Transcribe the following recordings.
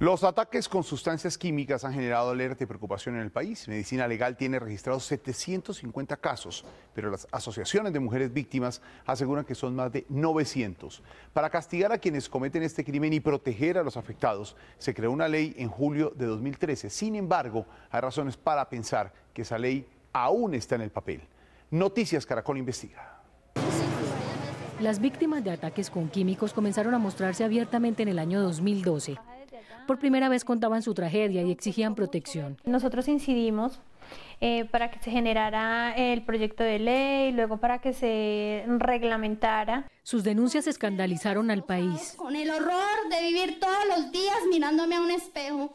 Los ataques con sustancias químicas han generado alerta y preocupación en el país. Medicina Legal tiene registrados 750 casos, pero las asociaciones de mujeres víctimas aseguran que son más de 900. Para castigar a quienes cometen este crimen y proteger a los afectados, se creó una ley en julio de 2013. Sin embargo, hay razones para pensar que esa ley aún está en el papel. Noticias Caracol investiga. Las víctimas de ataques con químicos comenzaron a mostrarse abiertamente en el año 2012. Por primera vez contaban su tragedia y exigían protección. Nosotros incidimos eh, para que se generara el proyecto de ley, luego para que se reglamentara. Sus denuncias escandalizaron al país. Con el horror de vivir todos los días mirándome a un espejo,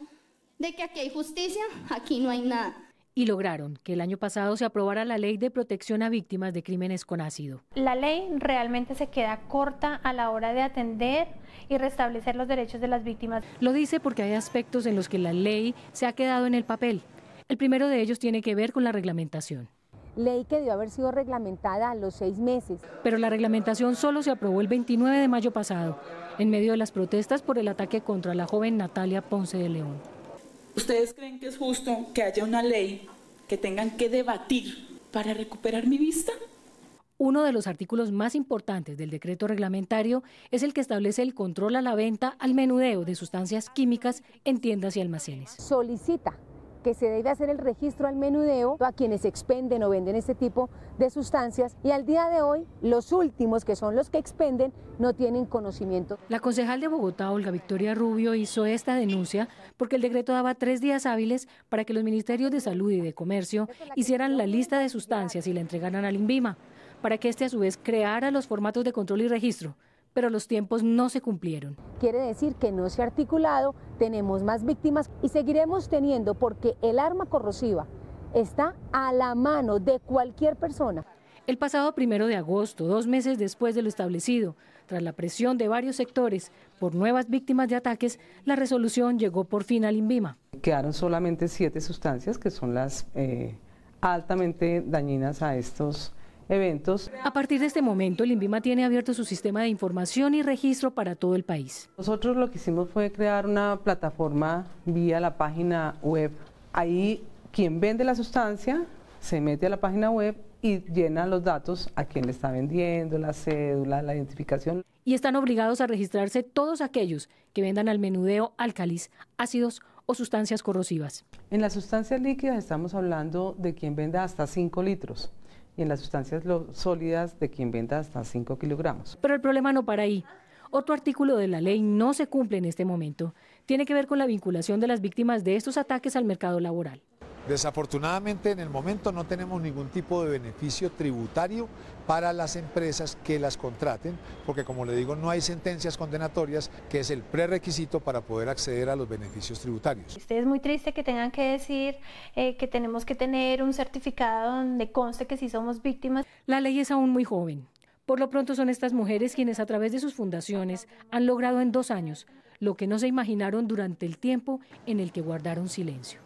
de que aquí hay justicia, aquí no hay nada y lograron que el año pasado se aprobara la ley de protección a víctimas de crímenes con ácido. La ley realmente se queda corta a la hora de atender y restablecer los derechos de las víctimas. Lo dice porque hay aspectos en los que la ley se ha quedado en el papel. El primero de ellos tiene que ver con la reglamentación. Ley que debió haber sido reglamentada a los seis meses. Pero la reglamentación solo se aprobó el 29 de mayo pasado, en medio de las protestas por el ataque contra la joven Natalia Ponce de León. ¿Ustedes creen que es justo que haya una ley que tengan que debatir para recuperar mi vista? Uno de los artículos más importantes del decreto reglamentario es el que establece el control a la venta al menudeo de sustancias químicas en tiendas y almacenes. Solicita que se debe hacer el registro al menudeo a quienes expenden o venden este tipo de sustancias y al día de hoy los últimos, que son los que expenden, no tienen conocimiento. La concejal de Bogotá, Olga Victoria Rubio, hizo esta denuncia porque el decreto daba tres días hábiles para que los ministerios de Salud y de Comercio hicieran la lista de sustancias y la entregaran al INVIMA, para que éste a su vez creara los formatos de control y registro pero los tiempos no se cumplieron. Quiere decir que no se ha articulado, tenemos más víctimas y seguiremos teniendo porque el arma corrosiva está a la mano de cualquier persona. El pasado primero de agosto, dos meses después de lo establecido, tras la presión de varios sectores por nuevas víctimas de ataques, la resolución llegó por fin al INVIMA. Quedaron solamente siete sustancias que son las eh, altamente dañinas a estos eventos. A partir de este momento, el INVIMA tiene abierto su sistema de información y registro para todo el país. Nosotros lo que hicimos fue crear una plataforma vía la página web. Ahí quien vende la sustancia se mete a la página web y llena los datos a quien le está vendiendo, la cédula, la identificación. Y están obligados a registrarse todos aquellos que vendan al menudeo álcalis, ácidos o sustancias corrosivas. En las sustancias líquidas estamos hablando de quien venda hasta 5 litros y en las sustancias sólidas de quien venda hasta 5 kilogramos. Pero el problema no para ahí. Otro artículo de la ley no se cumple en este momento. Tiene que ver con la vinculación de las víctimas de estos ataques al mercado laboral. Desafortunadamente en el momento no tenemos ningún tipo de beneficio tributario para las empresas que las contraten, porque como le digo, no hay sentencias condenatorias, que es el prerequisito para poder acceder a los beneficios tributarios. Usted es muy triste que tengan que decir eh, que tenemos que tener un certificado donde conste que sí somos víctimas. La ley es aún muy joven. Por lo pronto son estas mujeres quienes a través de sus fundaciones han logrado en dos años lo que no se imaginaron durante el tiempo en el que guardaron silencio.